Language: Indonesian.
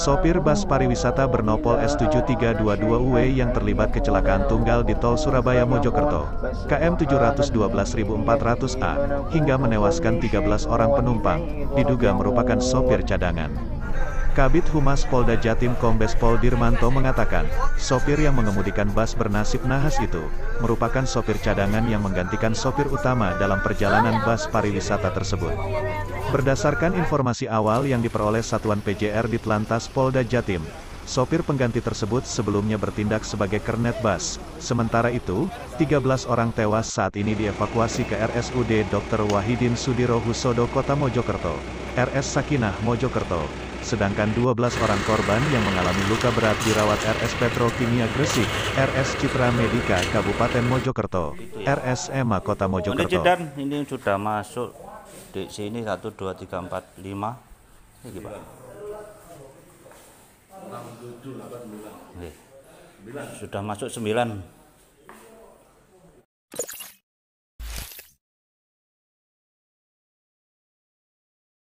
Sopir bus pariwisata bernopol S7322UW yang terlibat kecelakaan tunggal di tol Surabaya Mojokerto, KM 712400A, hingga menewaskan 13 orang penumpang, diduga merupakan sopir cadangan. Kabit Humas Polda Jatim Kombes Pol Dirmanto mengatakan, sopir yang mengemudikan bus bernasib nahas itu, merupakan sopir cadangan yang menggantikan sopir utama dalam perjalanan bus pariwisata tersebut. Berdasarkan informasi awal yang diperoleh Satuan PJR di Telantas Polda Jatim, sopir pengganti tersebut sebelumnya bertindak sebagai kernet bus. Sementara itu, 13 orang tewas saat ini dievakuasi ke RSUD Dr. Wahidin Sudiro Husodo Kota Mojokerto, RS Sakinah Mojokerto, sedangkan 12 orang korban yang mengalami luka berat dirawat RS Petrokimia Gresik, RS Citra Medika Kabupaten Mojokerto, RS EMA Kota Mojokerto. Ini sudah masuk di sini 1 2 3 4 5 ini Pak 6 7 8 9 sudah masuk 9